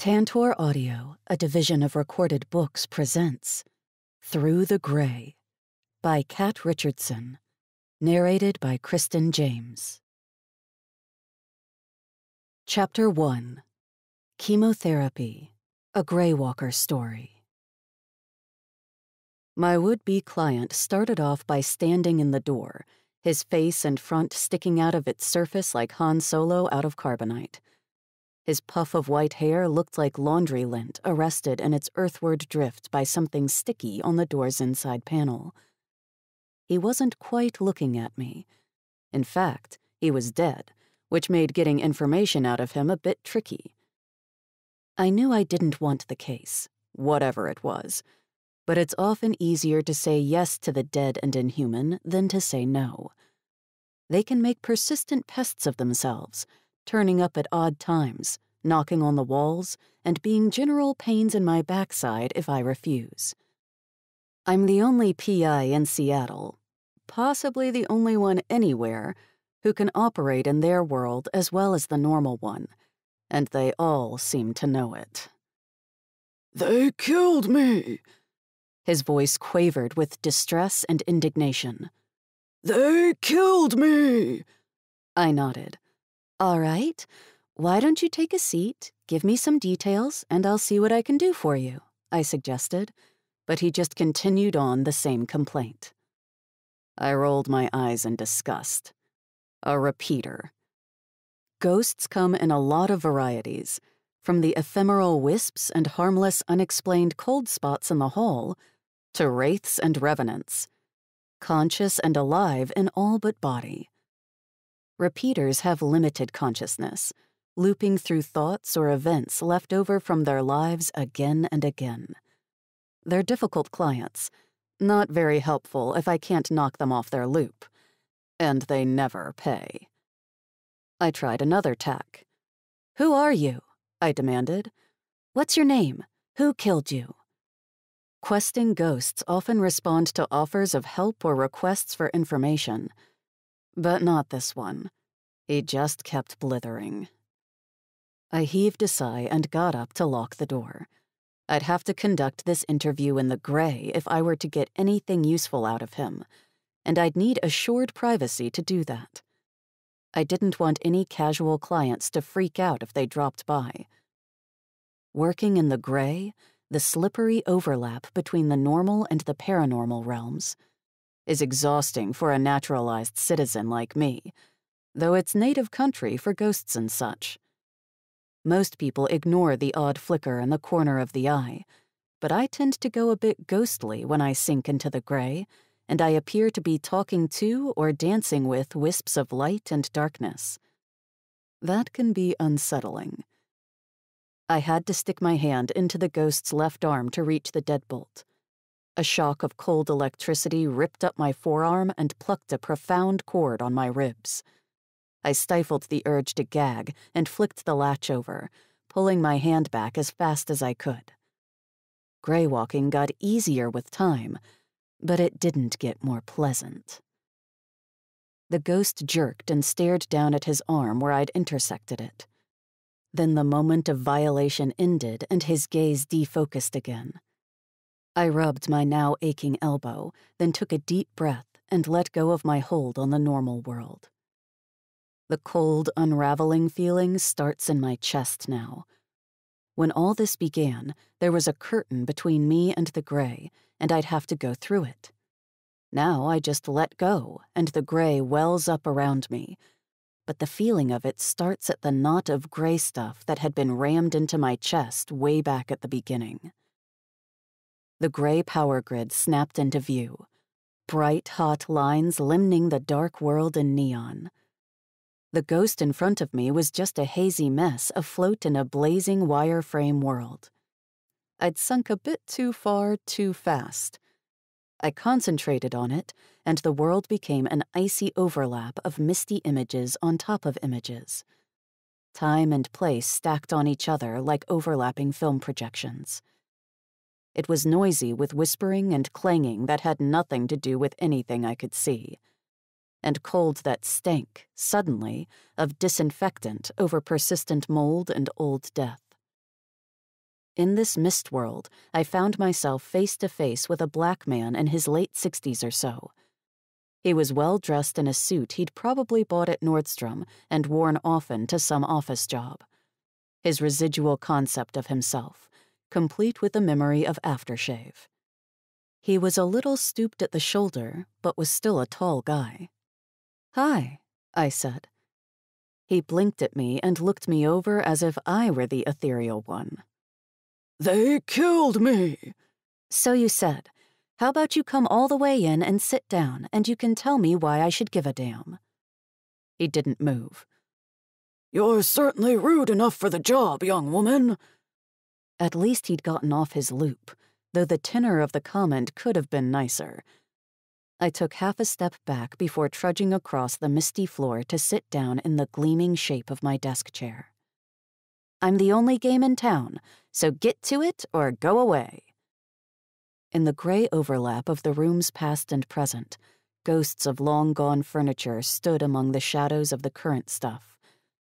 Tantor Audio, a division of recorded books, presents Through the Grey by Kat Richardson, narrated by Kristin James. Chapter 1 Chemotherapy A Greywalker Story. My would be client started off by standing in the door, his face and front sticking out of its surface like Han Solo out of carbonite. His puff of white hair looked like laundry lint arrested in its earthward drift by something sticky on the door's inside panel. He wasn't quite looking at me. In fact, he was dead, which made getting information out of him a bit tricky. I knew I didn't want the case, whatever it was, but it's often easier to say yes to the dead and inhuman than to say no. They can make persistent pests of themselves turning up at odd times, knocking on the walls, and being general pains in my backside if I refuse. I'm the only PI in Seattle, possibly the only one anywhere, who can operate in their world as well as the normal one, and they all seem to know it. They killed me! His voice quavered with distress and indignation. They killed me! I nodded. All right. Why don't you take a seat, give me some details, and I'll see what I can do for you, I suggested, but he just continued on the same complaint. I rolled my eyes in disgust. A repeater. Ghosts come in a lot of varieties, from the ephemeral wisps and harmless, unexplained cold spots in the hall to wraiths and revenants, conscious and alive in all but body. Repeaters have limited consciousness, looping through thoughts or events left over from their lives again and again. They're difficult clients, not very helpful if I can't knock them off their loop. And they never pay. I tried another tack. Who are you? I demanded. What's your name? Who killed you? Questing ghosts often respond to offers of help or requests for information. But not this one. He just kept blithering. I heaved a sigh and got up to lock the door. I'd have to conduct this interview in the gray if I were to get anything useful out of him, and I'd need assured privacy to do that. I didn't want any casual clients to freak out if they dropped by. Working in the gray, the slippery overlap between the normal and the paranormal realms, is exhausting for a naturalized citizen like me, though it's native country for ghosts and such. Most people ignore the odd flicker in the corner of the eye, but I tend to go a bit ghostly when I sink into the gray, and I appear to be talking to or dancing with wisps of light and darkness. That can be unsettling. I had to stick my hand into the ghost's left arm to reach the deadbolt. A shock of cold electricity ripped up my forearm and plucked a profound cord on my ribs. I stifled the urge to gag and flicked the latch over, pulling my hand back as fast as I could. Gray walking got easier with time, but it didn't get more pleasant. The ghost jerked and stared down at his arm where I'd intersected it. Then the moment of violation ended and his gaze defocused again. I rubbed my now aching elbow, then took a deep breath and let go of my hold on the normal world. The cold, unraveling feeling starts in my chest now. When all this began, there was a curtain between me and the gray, and I'd have to go through it. Now I just let go, and the gray wells up around me. But the feeling of it starts at the knot of gray stuff that had been rammed into my chest way back at the beginning. The gray power grid snapped into view. Bright, hot lines limning the dark world in neon. The ghost in front of me was just a hazy mess afloat in a blazing wireframe world. I'd sunk a bit too far too fast. I concentrated on it, and the world became an icy overlap of misty images on top of images. Time and place stacked on each other like overlapping film projections. It was noisy with whispering and clanging that had nothing to do with anything I could see. And cold that stank, suddenly, of disinfectant over persistent mold and old death. In this mist world, I found myself face to face with a black man in his late 60s or so. He was well dressed in a suit he'd probably bought at Nordstrom and worn often to some office job. His residual concept of himself, complete with a memory of aftershave. He was a little stooped at the shoulder, but was still a tall guy. Hi, I said. He blinked at me and looked me over as if I were the ethereal one. They killed me. So you said. How about you come all the way in and sit down, and you can tell me why I should give a damn? He didn't move. You're certainly rude enough for the job, young woman. At least he'd gotten off his loop, though the tenor of the comment could have been nicer. I took half a step back before trudging across the misty floor to sit down in the gleaming shape of my desk chair. I'm the only game in town, so get to it or go away. In the gray overlap of the rooms past and present, ghosts of long gone furniture stood among the shadows of the current stuff,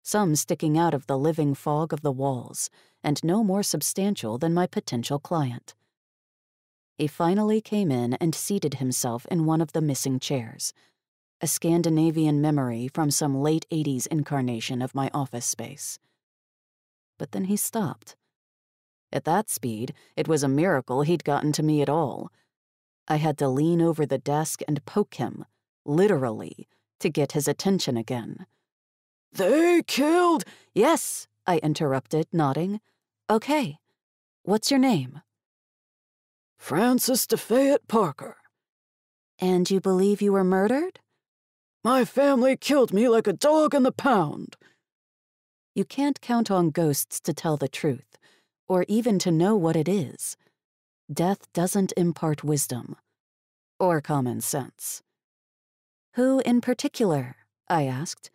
some sticking out of the living fog of the walls, and no more substantial than my potential client. He finally came in and seated himself in one of the missing chairs, a Scandinavian memory from some late 80s incarnation of my office space. But then he stopped at that speed, it was a miracle he'd gotten to me at all. I had to lean over the desk and poke him, literally, to get his attention again. They killed. Yes, I interrupted, nodding. Okay. What's your name? Francis DeFayette Parker. And you believe you were murdered? My family killed me like a dog in the pound. You can't count on ghosts to tell the truth or even to know what it is. Death doesn't impart wisdom or common sense. Who in particular? I asked.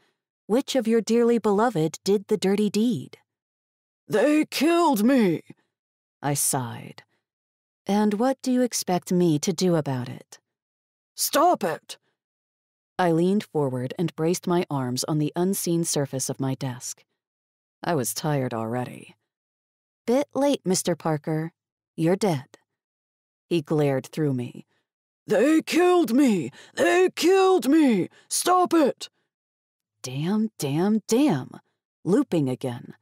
Which of your dearly beloved did the dirty deed? They killed me. I sighed. And what do you expect me to do about it? Stop it! I leaned forward and braced my arms on the unseen surface of my desk. I was tired already. Bit late, Mr. Parker. You're dead. He glared through me. They killed me! They killed me! Stop it! Damn, damn, damn. Looping again.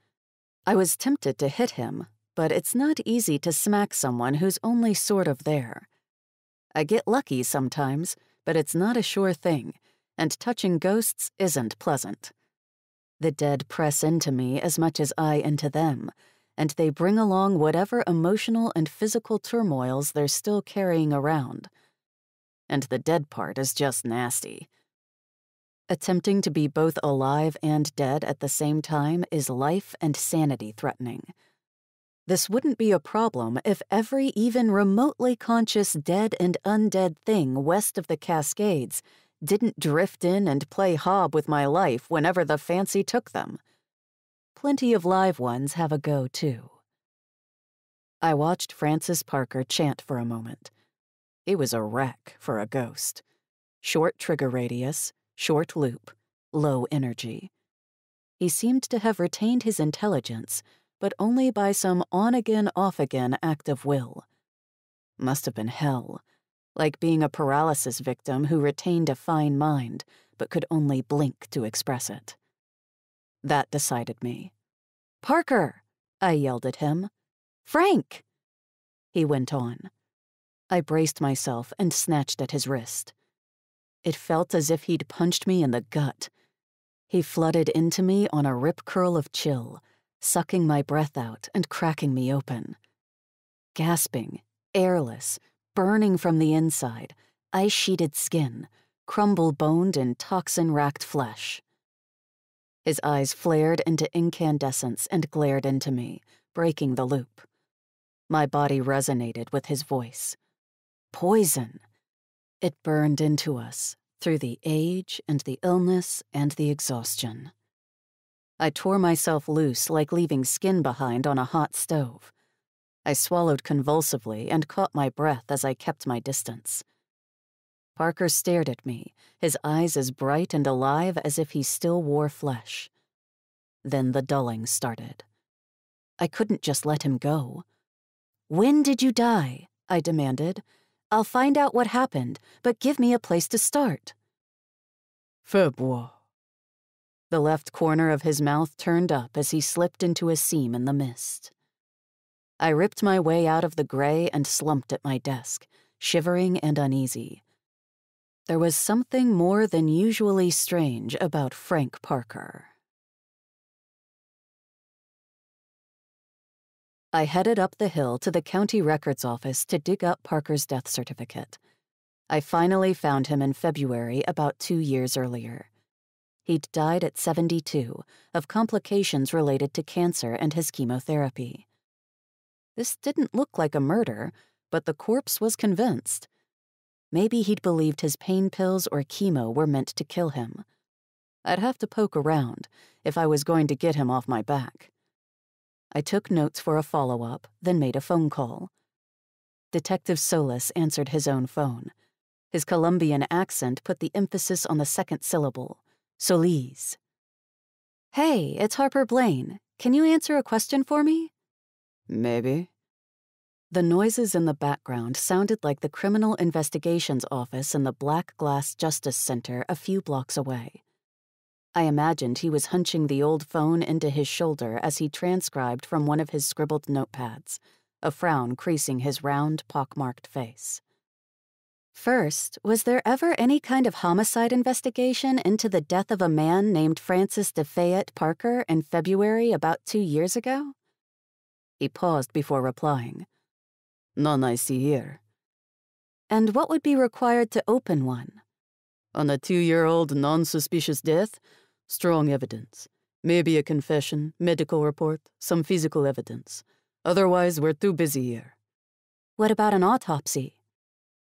I was tempted to hit him, but it's not easy to smack someone who's only sort of there. I get lucky sometimes, but it's not a sure thing, and touching ghosts isn't pleasant. The dead press into me as much as I into them, and they bring along whatever emotional and physical turmoils they're still carrying around. And the dead part is just nasty. Attempting to be both alive and dead at the same time is life and sanity threatening. This wouldn't be a problem if every even remotely conscious dead and undead thing west of the Cascades didn't drift in and play hob with my life whenever the fancy took them plenty of live ones have a go, too. I watched Francis Parker chant for a moment. He was a wreck for a ghost. Short trigger radius, short loop, low energy. He seemed to have retained his intelligence, but only by some on again, off again act of will. Must have been hell, like being a paralysis victim who retained a fine mind, but could only blink to express it. That decided me. Parker, I yelled at him. Frank! He went on. I braced myself and snatched at his wrist. It felt as if he'd punched me in the gut. He flooded into me on a rip curl of chill, sucking my breath out and cracking me open. Gasping, airless, burning from the inside, ice sheeted skin, crumble boned and toxin racked flesh. His eyes flared into incandescence and glared into me, breaking the loop. My body resonated with his voice. Poison. It burned into us, through the age and the illness and the exhaustion. I tore myself loose like leaving skin behind on a hot stove. I swallowed convulsively and caught my breath as I kept my distance. Parker stared at me, his eyes as bright and alive as if he still wore flesh. Then the dulling started. I couldn't just let him go. When did you die? I demanded. I'll find out what happened, but give me a place to start. February. The left corner of his mouth turned up as he slipped into a seam in the mist. I ripped my way out of the gray and slumped at my desk, shivering and uneasy. There was something more than usually strange about Frank Parker. I headed up the hill to the county records office to dig up Parker's death certificate. I finally found him in February about two years earlier. He'd died at 72 of complications related to cancer and his chemotherapy. This didn't look like a murder, but the corpse was convinced. Maybe he'd believed his pain pills or chemo were meant to kill him. I'd have to poke around if I was going to get him off my back. I took notes for a follow up, then made a phone call. Detective Solis answered his own phone. His Colombian accent put the emphasis on the second syllable Solis. Hey, it's Harper Blaine. Can you answer a question for me? Maybe. The noises in the background sounded like the Criminal Investigations Office in the Black Glass Justice Center a few blocks away. I imagined he was hunching the old phone into his shoulder as he transcribed from one of his scribbled notepads, a frown creasing his round, pockmarked face. First, was there ever any kind of homicide investigation into the death of a man named Francis DeFayette Parker in February about two years ago? He paused before replying. None I see here. And what would be required to open one? On a two year old non suspicious death, strong evidence. Maybe a confession, medical report, some physical evidence. Otherwise, we're too busy here. What about an autopsy?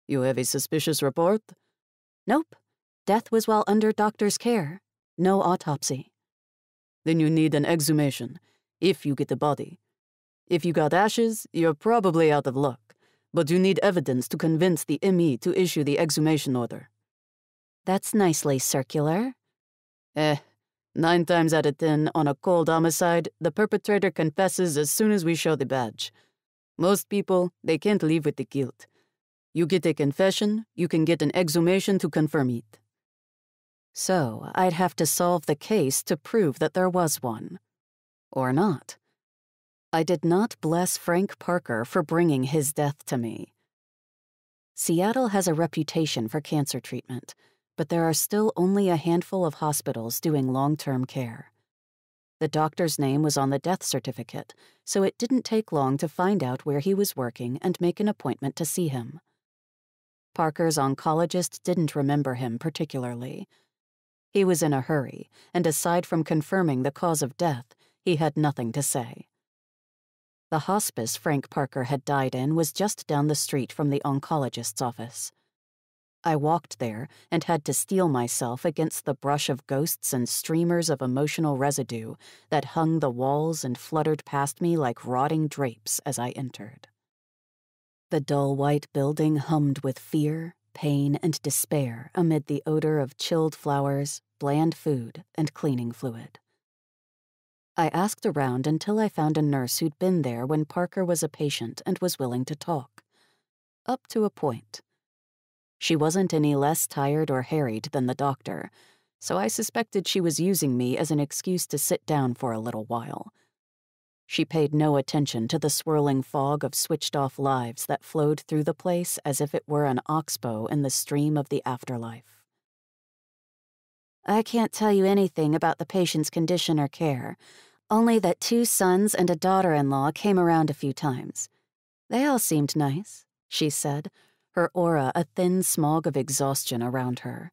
You have a suspicious report? Nope. Death was while under doctor's care. No autopsy. Then you need an exhumation, if you get the body. If you got ashes, you're probably out of luck, but you need evidence to convince the ME to issue the exhumation order. That's nicely circular. Eh, nine times out of ten, on a cold homicide, the perpetrator confesses as soon as we show the badge. Most people, they can't live with the guilt. You get a confession, you can get an exhumation to confirm it. So, I'd have to solve the case to prove that there was one. Or not. I did not bless Frank Parker for bringing his death to me. Seattle has a reputation for cancer treatment, but there are still only a handful of hospitals doing long term care. The doctor's name was on the death certificate, so it didn't take long to find out where he was working and make an appointment to see him. Parker's oncologist didn't remember him particularly. He was in a hurry, and aside from confirming the cause of death, he had nothing to say. The hospice Frank Parker had died in was just down the street from the oncologist's office. I walked there and had to steel myself against the brush of ghosts and streamers of emotional residue that hung the walls and fluttered past me like rotting drapes as I entered. The dull white building hummed with fear, pain, and despair amid the odor of chilled flowers, bland food, and cleaning fluid. I asked around until I found a nurse who'd been there when Parker was a patient and was willing to talk. Up to a point. She wasn't any less tired or harried than the doctor, so I suspected she was using me as an excuse to sit down for a little while. She paid no attention to the swirling fog of switched off lives that flowed through the place as if it were an oxbow in the stream of the afterlife. I can't tell you anything about the patient's condition or care, only that two sons and a daughter in law came around a few times. They all seemed nice, she said, her aura a thin smog of exhaustion around her.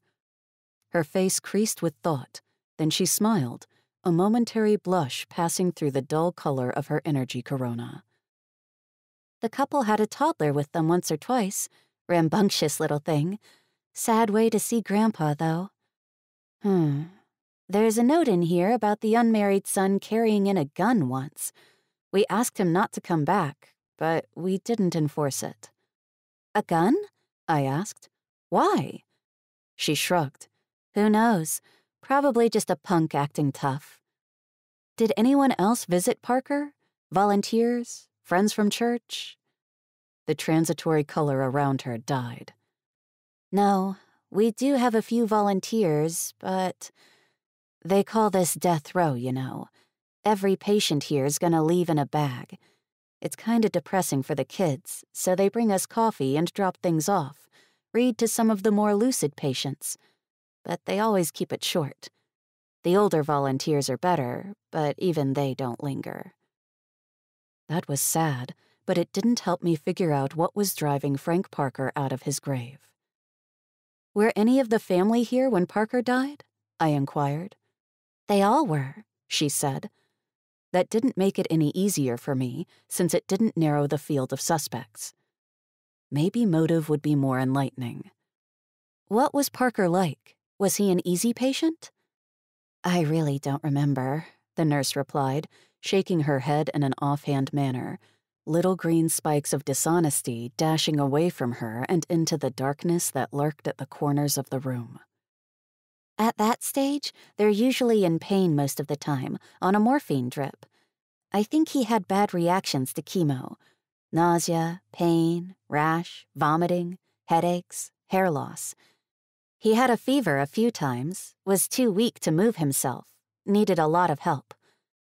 Her face creased with thought, then she smiled, a momentary blush passing through the dull color of her energy corona. The couple had a toddler with them once or twice, rambunctious little thing. Sad way to see Grandpa, though. Hmm. There's a note in here about the unmarried son carrying in a gun once. We asked him not to come back, but we didn't enforce it. A gun? I asked. Why? She shrugged. Who knows? Probably just a punk acting tough. Did anyone else visit Parker? Volunteers? Friends from church? The transitory color around her died. No, we do have a few volunteers, but they call this death row, you know. Every patient here is gonna leave in a bag. It's kinda depressing for the kids, so they bring us coffee and drop things off, read to some of the more lucid patients. But they always keep it short. The older volunteers are better, but even they don't linger. That was sad, but it didn't help me figure out what was driving Frank Parker out of his grave. Were any of the family here when Parker died? I inquired. They all were, she said. That didn't make it any easier for me, since it didn't narrow the field of suspects. Maybe motive would be more enlightening. What was Parker like? Was he an easy patient? I really don't remember, the nurse replied, shaking her head in an offhand manner, little green spikes of dishonesty dashing away from her and into the darkness that lurked at the corners of the room. At that stage, they're usually in pain most of the time, on a morphine drip. I think he had bad reactions to chemo nausea, pain, rash, vomiting, headaches, hair loss. He had a fever a few times, was too weak to move himself, needed a lot of help.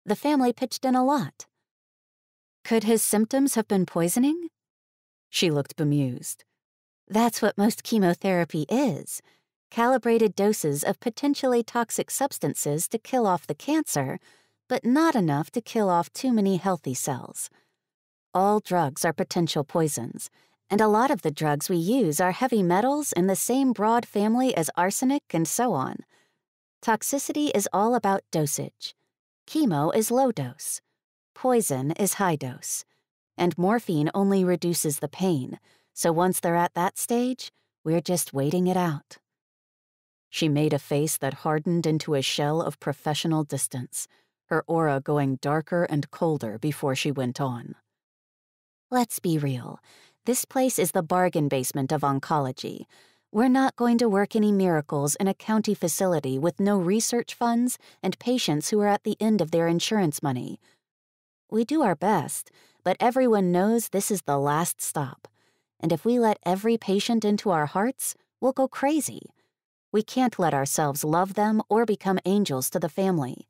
The family pitched in a lot. Could his symptoms have been poisoning? She looked bemused. That's what most chemotherapy is calibrated doses of potentially toxic substances to kill off the cancer, but not enough to kill off too many healthy cells. All drugs are potential poisons, and a lot of the drugs we use are heavy metals in the same broad family as arsenic and so on. Toxicity is all about dosage. Chemo is low dose. Poison is high dose. And morphine only reduces the pain, so once they're at that stage, we're just waiting it out. She made a face that hardened into a shell of professional distance, her aura going darker and colder before she went on. Let's be real. This place is the bargain basement of oncology. We're not going to work any miracles in a county facility with no research funds and patients who are at the end of their insurance money. We do our best, but everyone knows this is the last stop. And if we let every patient into our hearts, we'll go crazy. We can't let ourselves love them or become angels to the family.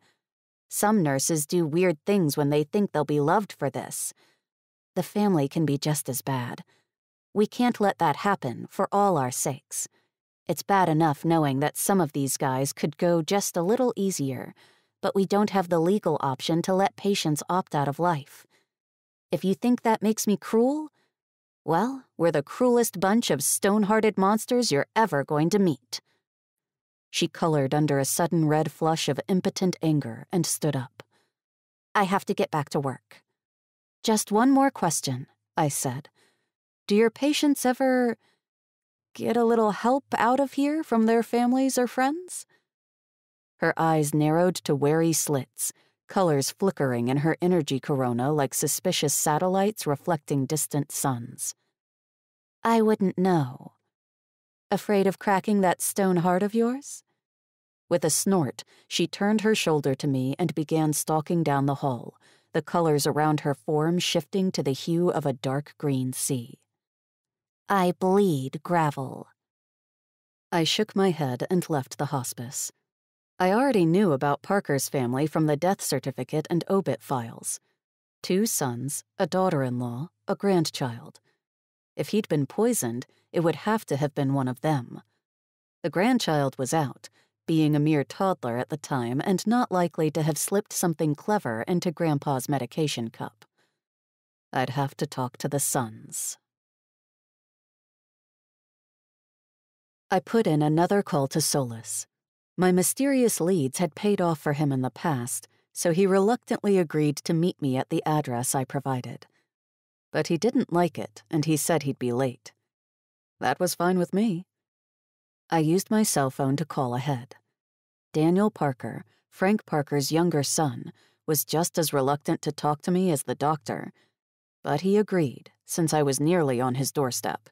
Some nurses do weird things when they think they'll be loved for this the family can be just as bad. We can't let that happen for all our sakes. It's bad enough knowing that some of these guys could go just a little easier, but we don't have the legal option to let patients opt out of life. If you think that makes me cruel, well, we're the cruelest bunch of stone hearted monsters you're ever going to meet. She colored under a sudden red flush of impotent anger and stood up. I have to get back to work. Just one more question, I said. Do your patients ever get a little help out of here from their families or friends? Her eyes narrowed to wary slits, colors flickering in her energy corona like suspicious satellites reflecting distant suns. I wouldn't know. Afraid of cracking that stone heart of yours? With a snort, she turned her shoulder to me and began stalking down the hall, the colors around her form shifting to the hue of a dark green sea. I bleed gravel. I shook my head and left the hospice. I already knew about Parker's family from the death certificate and obit files. Two sons, a daughter in law, a grandchild. If he'd been poisoned, it would have to have been one of them. The grandchild was out, being a mere toddler at the time and not likely to have slipped something clever into Grandpa's medication cup. I'd have to talk to the sons. I put in another call to Solis. My mysterious leads had paid off for him in the past, so he reluctantly agreed to meet me at the address I provided. But he didn't like it, and he said he'd be late. That was fine with me. I used my cell phone to call ahead. Daniel Parker, Frank Parker's younger son, was just as reluctant to talk to me as the doctor, but he agreed, since I was nearly on his doorstep.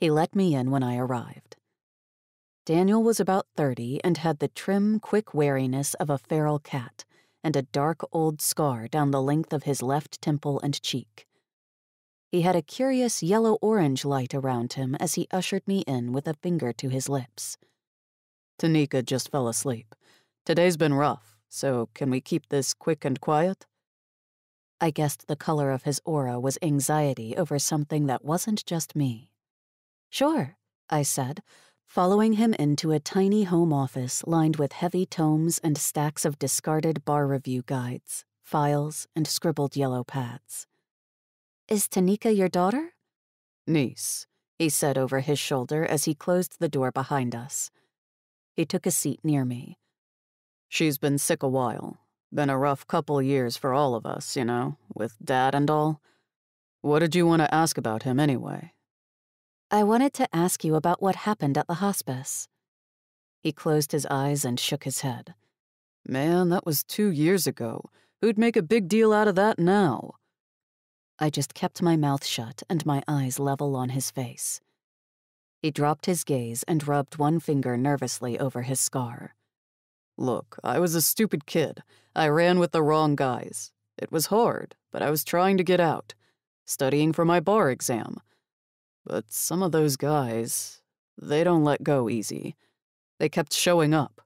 He let me in when I arrived. Daniel was about 30 and had the trim, quick wariness of a feral cat, and a dark old scar down the length of his left temple and cheek. He had a curious yellow orange light around him as he ushered me in with a finger to his lips. Tanika just fell asleep. Today's been rough, so can we keep this quick and quiet? I guessed the color of his aura was anxiety over something that wasn't just me. Sure, I said, following him into a tiny home office lined with heavy tomes and stacks of discarded bar review guides, files, and scribbled yellow pads. Is Tanika your daughter? Niece, he said over his shoulder as he closed the door behind us. He took a seat near me. She's been sick a while. Been a rough couple years for all of us, you know, with Dad and all. What did you want to ask about him anyway? I wanted to ask you about what happened at the hospice. He closed his eyes and shook his head. Man, that was two years ago. Who'd make a big deal out of that now? I just kept my mouth shut and my eyes level on his face. He dropped his gaze and rubbed one finger nervously over his scar. Look, I was a stupid kid. I ran with the wrong guys. It was hard, but I was trying to get out, studying for my bar exam. But some of those guys, they don't let go easy. They kept showing up.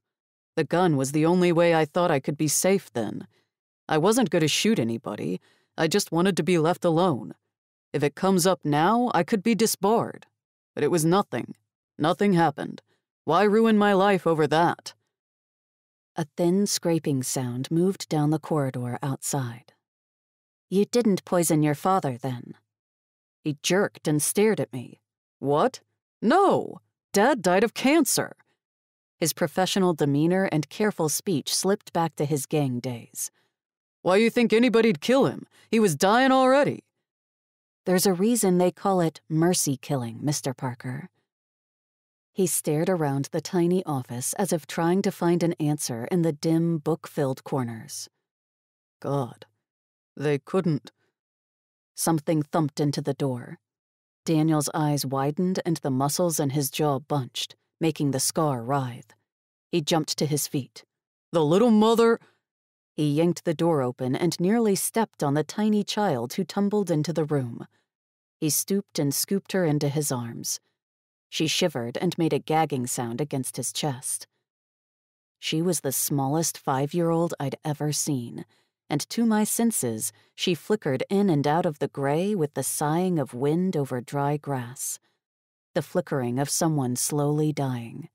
The gun was the only way I thought I could be safe then. I wasn't going to shoot anybody. I just wanted to be left alone. If it comes up now, I could be disbarred. But it was nothing. Nothing happened. Why ruin my life over that? A thin scraping sound moved down the corridor outside. You didn't poison your father, then? He jerked and stared at me. What? No! Dad died of cancer. His professional demeanor and careful speech slipped back to his gang days. Why you think anybody'd kill him? He was dying already. There's a reason they call it mercy killing, Mr. Parker. He stared around the tiny office as if trying to find an answer in the dim, book filled corners. God, they couldn't. Something thumped into the door. Daniel's eyes widened and the muscles in his jaw bunched, making the scar writhe. He jumped to his feet. The little mother. He yanked the door open and nearly stepped on the tiny child who tumbled into the room. He stooped and scooped her into his arms. She shivered and made a gagging sound against his chest. She was the smallest five year old I'd ever seen, and to my senses, she flickered in and out of the gray with the sighing of wind over dry grass, the flickering of someone slowly dying.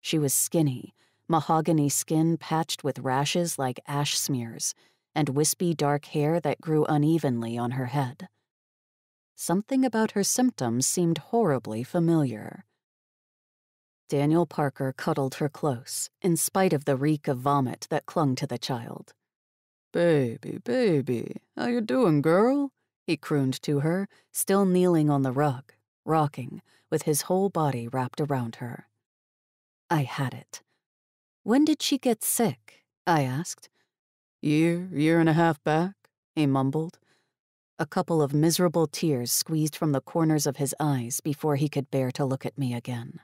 She was skinny, mahogany skin patched with rashes like ash smears, and wispy dark hair that grew unevenly on her head. Something about her symptoms seemed horribly familiar. Daniel Parker cuddled her close, in spite of the reek of vomit that clung to the child. Baby, baby, how you doing, girl? He crooned to her, still kneeling on the rug, rocking, with his whole body wrapped around her. I had it. When did she get sick? I asked. Year, year and a half back, he mumbled. A couple of miserable tears squeezed from the corners of his eyes before he could bear to look at me again.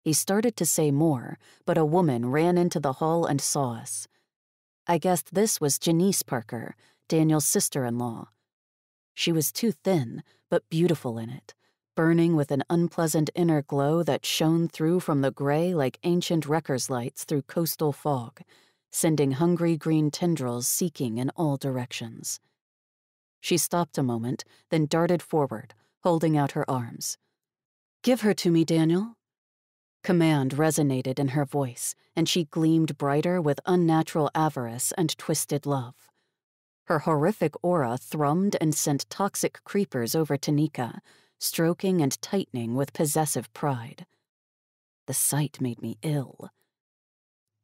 He started to say more, but a woman ran into the hall and saw us. I guessed this was Janice Parker, Daniel's sister in law. She was too thin, but beautiful in it, burning with an unpleasant inner glow that shone through from the gray like ancient wreckers' lights through coastal fog, sending hungry green tendrils seeking in all directions. She stopped a moment, then darted forward, holding out her arms. Give her to me, Daniel. Command resonated in her voice, and she gleamed brighter with unnatural avarice and twisted love. Her horrific aura thrummed and sent toxic creepers over Tanika, stroking and tightening with possessive pride. The sight made me ill.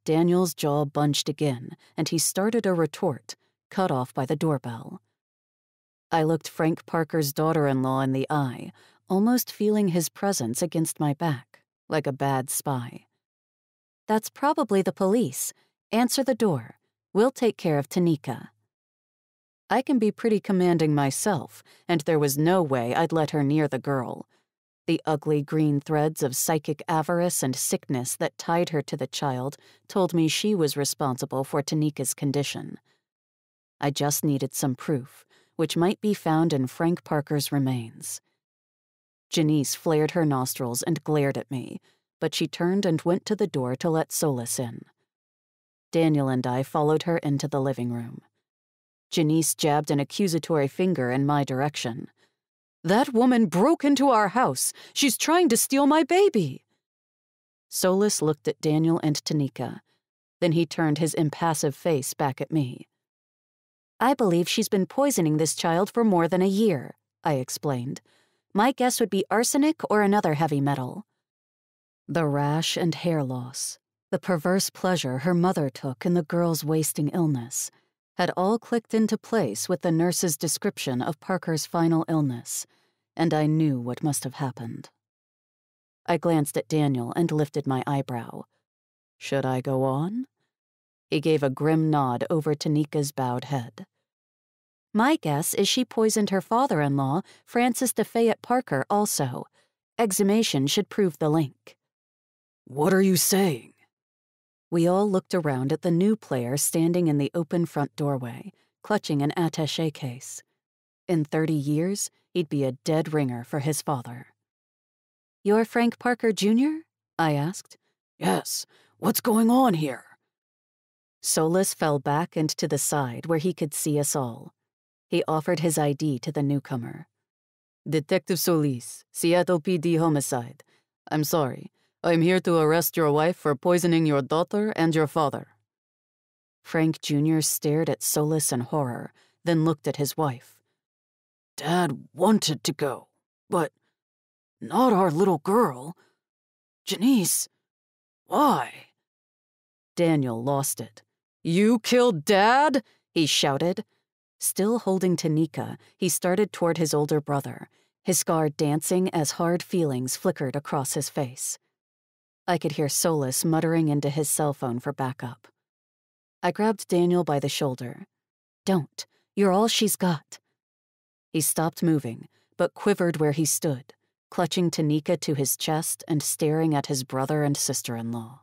Daniel's jaw bunched again, and he started a retort, cut off by the doorbell. I looked Frank Parker's daughter in law in the eye, almost feeling his presence against my back, like a bad spy. That's probably the police. Answer the door. We'll take care of Tanika. I can be pretty commanding myself, and there was no way I'd let her near the girl. The ugly green threads of psychic avarice and sickness that tied her to the child told me she was responsible for Tanika's condition. I just needed some proof, which might be found in Frank Parker's remains. Janice flared her nostrils and glared at me, but she turned and went to the door to let Solis in. Daniel and I followed her into the living room. Janice jabbed an accusatory finger in my direction. That woman broke into our house. She's trying to steal my baby. Solis looked at Daniel and Tanika. Then he turned his impassive face back at me. I believe she's been poisoning this child for more than a year, I explained. My guess would be arsenic or another heavy metal. The rash and hair loss, the perverse pleasure her mother took in the girl's wasting illness, had all clicked into place with the nurse's description of Parker's final illness and I knew what must have happened. I glanced at Daniel and lifted my eyebrow. Should I go on? He gave a grim nod over Tanika's bowed head. My guess is she poisoned her father in law, Francis de Fayette Parker, also. Exhumation should prove the link. What are you saying? We all looked around at the new player standing in the open front doorway, clutching an attache case. In 30 years, he'd be a dead ringer for his father. You're Frank Parker Jr.? I asked. Yes. What's going on here? Solis fell back and to the side where he could see us all. He offered his ID to the newcomer. Detective Solis, Seattle PD homicide. I'm sorry. I'm here to arrest your wife for poisoning your daughter and your father. Frank Jr. stared at Solis in horror, then looked at his wife. Dad wanted to go, but not our little girl. Janice, why? Daniel lost it. You killed Dad? he shouted. Still holding Tanika, he started toward his older brother, his scar dancing as hard feelings flickered across his face. I could hear Solis muttering into his cell phone for backup. I grabbed Daniel by the shoulder. Don't. You're all she's got. He stopped moving, but quivered where he stood, clutching Tanika to his chest and staring at his brother and sister in law.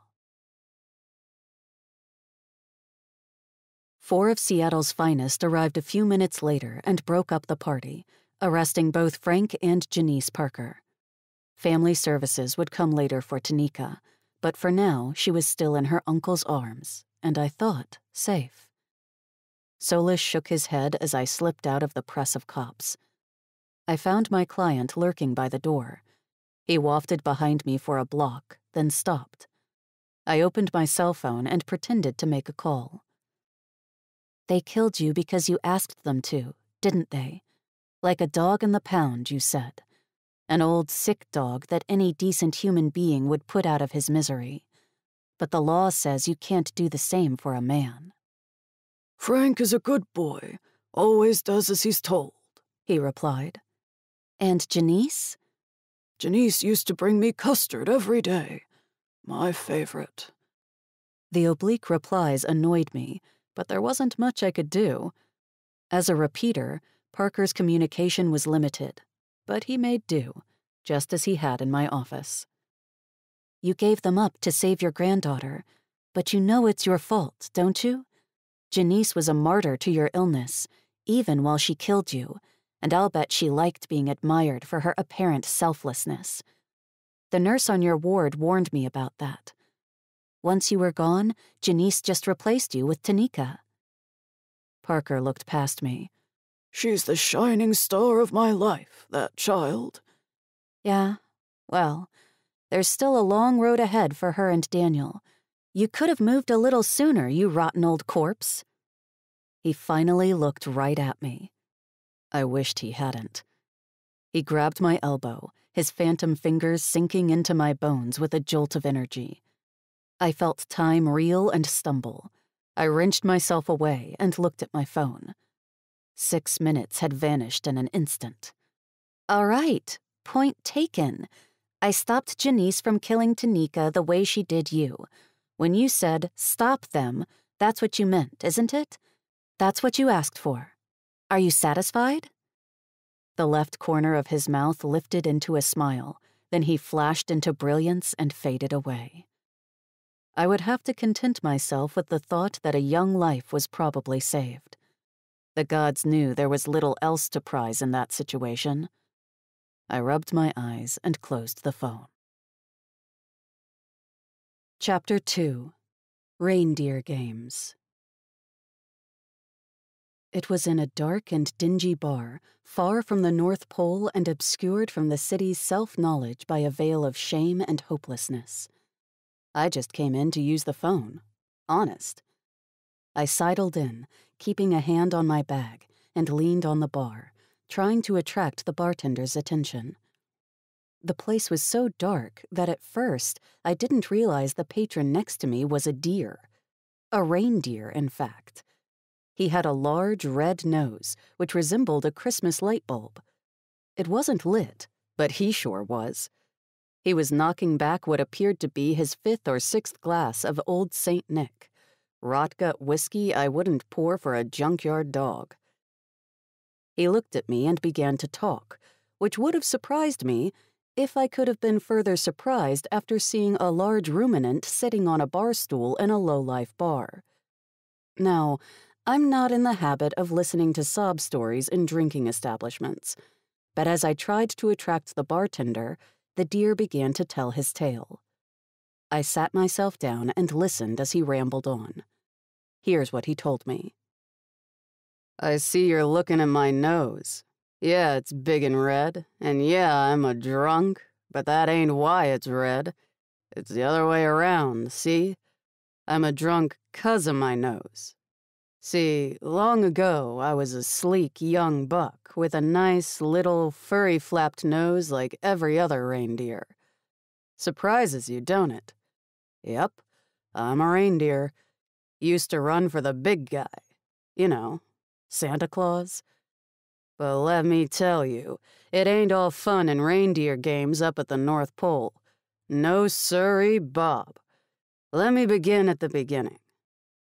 Four of Seattle's finest arrived a few minutes later and broke up the party, arresting both Frank and Janice Parker. Family services would come later for Tanika, but for now she was still in her uncle's arms, and I thought safe. Solis shook his head as I slipped out of the press of cops. I found my client lurking by the door. He wafted behind me for a block, then stopped. I opened my cell phone and pretended to make a call. They killed you because you asked them to, didn't they? Like a dog in the pound, you said. An old sick dog that any decent human being would put out of his misery. But the law says you can't do the same for a man. Frank is a good boy, always does as he's told, he replied. And Janice? Janice used to bring me custard every day. My favorite. The oblique replies annoyed me, but there wasn't much I could do. As a repeater, Parker's communication was limited, but he made do, just as he had in my office. You gave them up to save your granddaughter, but you know it's your fault, don't you? Janice was a martyr to your illness, even while she killed you, and I'll bet she liked being admired for her apparent selflessness. The nurse on your ward warned me about that. Once you were gone, Janice just replaced you with Tanika. Parker looked past me. She's the shining star of my life, that child. Yeah, well, there's still a long road ahead for her and Daniel. You could have moved a little sooner, you rotten old corpse. He finally looked right at me. I wished he hadn't. He grabbed my elbow, his phantom fingers sinking into my bones with a jolt of energy. I felt time reel and stumble. I wrenched myself away and looked at my phone. Six minutes had vanished in an instant. All right, point taken. I stopped Janice from killing Tanika the way she did you. When you said, stop them, that's what you meant, isn't it? That's what you asked for. Are you satisfied? The left corner of his mouth lifted into a smile, Then he flashed into brilliance and faded away. I would have to content myself with the thought that a young life was probably saved. The gods knew there was little else to prize in that situation. I rubbed my eyes and closed the phone. Chapter 2 Reindeer Games It was in a dark and dingy bar, far from the North Pole and obscured from the city's self knowledge by a veil of shame and hopelessness. I just came in to use the phone. Honest. I sidled in, keeping a hand on my bag, and leaned on the bar, trying to attract the bartender's attention. The place was so dark that at first I didn't realize the patron next to me was a deer. A reindeer, in fact. He had a large red nose, which resembled a Christmas light bulb. It wasn't lit, but he sure was. He was knocking back what appeared to be his fifth or sixth glass of Old St. Nick, rotgut whiskey I wouldn't pour for a junkyard dog. He looked at me and began to talk, which would have surprised me if I could have been further surprised after seeing a large ruminant sitting on a bar stool in a low-life bar. Now, I'm not in the habit of listening to sob stories in drinking establishments, but as I tried to attract the bartender, the deer began to tell his tale. I sat myself down and listened as he rambled on. Here's what he told me. I see you're looking at my nose. Yeah, it's big and red, and yeah, I'm a drunk, but that ain't why it's red. It's the other way around, see? I'm a drunk 'cause of my nose. See, long ago I was a sleek young buck with a nice little furry flapped nose like every other reindeer. Surprises you, don't it? Yep, I'm a reindeer. Used to run for the big guy. You know, Santa Claus. But let me tell you, it ain't all fun and reindeer games up at the North Pole. No siree, Bob. Let me begin at the beginning.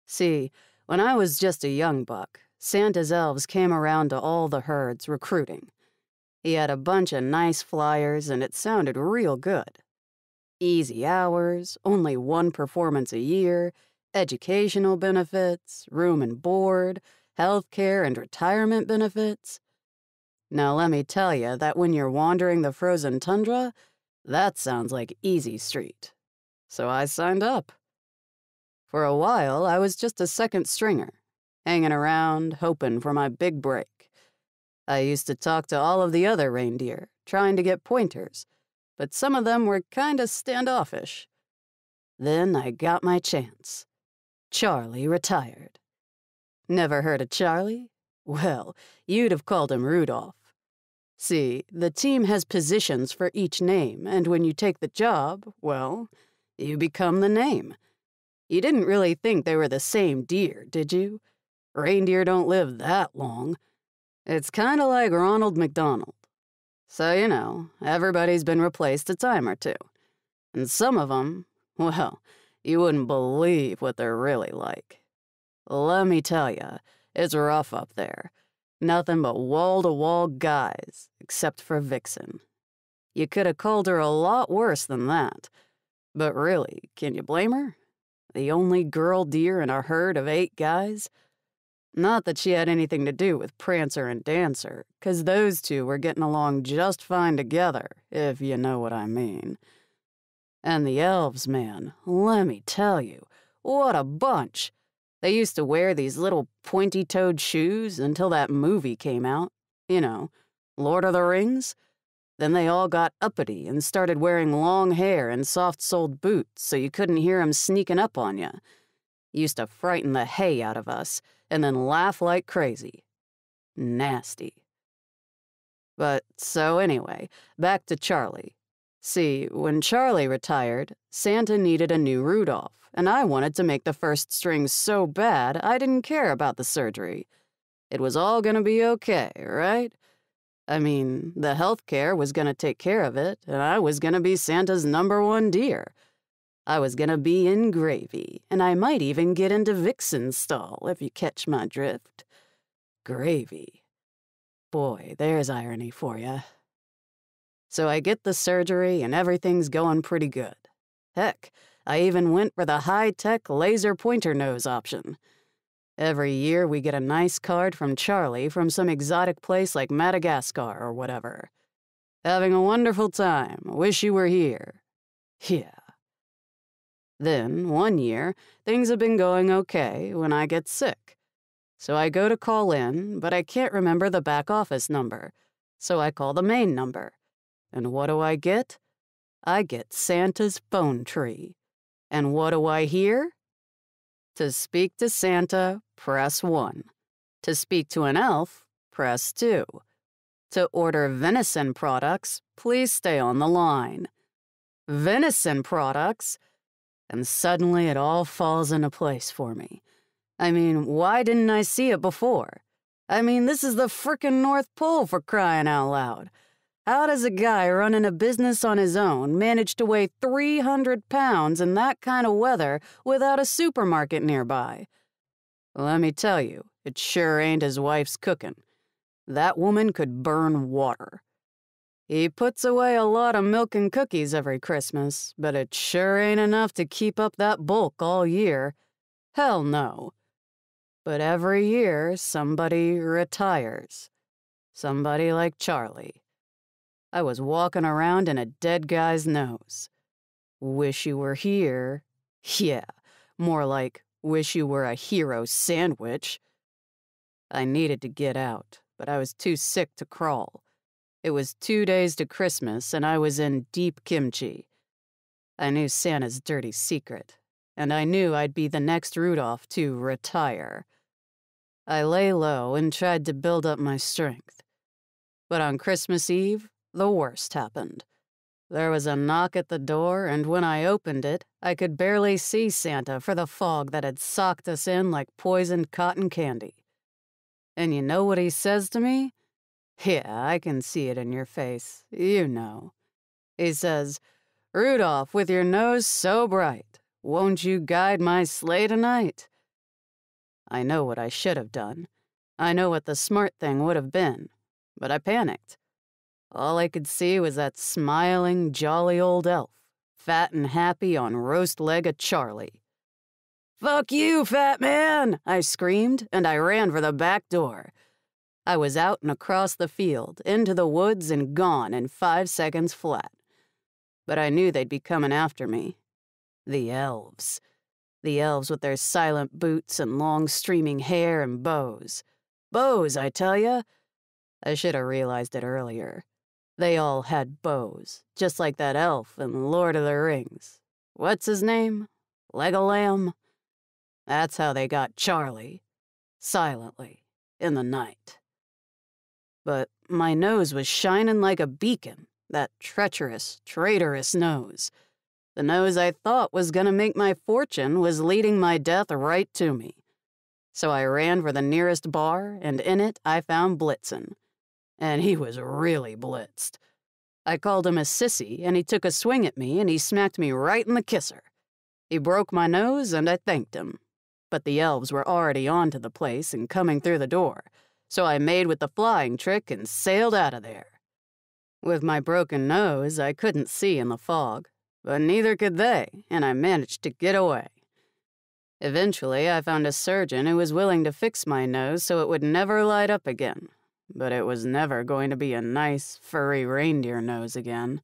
See, when I was just a young buck, Santa's elves came around to all the herds recruiting. He had a bunch of nice flyers, and it sounded real good. Easy hours, only one performance a year, educational benefits, room and board, health care and retirement benefits. Now, let me tell you that when you're wandering the frozen tundra, that sounds like easy street. So I signed up. For a while, I was just a second stringer, hanging around, hoping for my big break. I used to talk to all of the other reindeer, trying to get pointers, but some of them were kinda standoffish. Then I got my chance. Charlie retired. Never heard of Charlie? Well, you'd have called him Rudolph. See, the team has positions for each name, and when you take the job, well, you become the name. You didn't really think they were the same deer, did you? Reindeer don't live that long. It's kind of like Ronald McDonald. So, you know, everybody's been replaced a time or two. And some of them, well, you wouldn't believe what they're really like. Let me tell you, it's rough up there. Nothing but wall to wall guys, except for Vixen. You could have called her a lot worse than that. But really, can you blame her? the only girl deer in a herd of eight guys? Not that she had anything to do with Prancer and Dancer, 'cause those two were getting along just fine together, if you know what I mean. And the elves, man, let me tell you, what a bunch! They used to wear these little pointy toed shoes until that movie came out. You know, Lord of the Rings? Then they all got uppity and started wearing long hair and soft soled boots so you couldn't hear 'em sneaking up on you. Used to frighten the hay out of us and then laugh like crazy. Nasty. But so anyway, back to Charlie. See, when Charlie retired, Santa needed a new Rudolph, and I wanted to make the first string so bad I didn't care about the surgery. It was all gonna be okay, right? I mean, the health care was to take care of it, and I was to be Santa's number one deer. I was to be in gravy, and I might even get into Vixen's stall, if you catch my drift. Gravy. Boy, there's irony for you. So I get the surgery and everything's going pretty good. Heck, I even went for the high tech laser pointer nose option. Every year we get a nice card from Charlie from some exotic place like Madagascar or whatever. Having a wonderful time. Wish you were here. Yeah. Then, one year, things have been going okay when I get sick. So I go to call in, but I can't remember the back office number. So I call the main number. And what do I get? I get Santa's phone tree. And what do I hear? To speak to Santa, press 1. To speak to an elf, press 2. To order venison products, please stay on the line. Venison products? And suddenly it all falls into place for me. I mean, why didn't I see it before? I mean, this is the frickin' North Pole for crying out loud. How does a guy running a business on his own manage to weigh 300 pounds in that kind of weather without a supermarket nearby? Let me tell you, it sure ain't his wife's cooking. That woman could burn water. He puts away a lot of milk and cookies every Christmas, but it sure ain't enough to keep up that bulk all year. Hell no. But every year, somebody retires. Somebody like Charlie. I was walking around in a dead guy's nose. Wish you were here. Yeah, more like wish you were a hero sandwich. I needed to get out, but I was too sick to crawl. It was two days to Christmas, and I was in deep kimchi. I knew Santa's dirty secret, and I knew I'd be the next Rudolph to retire. I lay low and tried to build up my strength. But on Christmas Eve, the worst happened. There was a knock at the door, and when I opened it, I could barely see Santa for the fog that had socked us in like poisoned cotton candy. And you know what he says to me? Yeah, I can see it in your face. You know. He says, Rudolph, with your nose so bright, won't you guide my sleigh tonight? I know what I should have done. I know what the smart thing would have been, but I panicked. All I could see was that smiling, jolly old elf, fat and happy on roast leg of Charlie. Fuck you, fat man! I screamed, and I ran for the back door. I was out and across the field, into the woods, and gone in five seconds flat. But I knew they'd be coming after me. The elves. The elves with their silent boots and long streaming hair and bows. Bows, I tell ya! I should have realized it earlier. They all had bows, just like that elf in Lord of the Rings. What's his name? Legolas? That's how they got Charlie. Silently, in the night. But my nose was shining like a beacon, that treacherous, traitorous nose. The nose I thought was gonna make my fortune was leading my death right to me. So I ran for the nearest bar, and in it I found Blitzen and he was really blitzed. I called him a sissy, and he took a swing at me, and he smacked me right in the kisser. He broke my nose, and I thanked him. But the elves were already on to the place and coming through the door, so I made with the flying trick and sailed out of there. With my broken nose, I couldn't see in the fog, but neither could they, and I managed to get away. Eventually, I found a surgeon who was willing to fix my nose so it would never light up again, but it was never going to be a nice, furry reindeer nose again.